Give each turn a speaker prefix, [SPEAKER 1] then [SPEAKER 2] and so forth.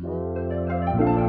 [SPEAKER 1] Música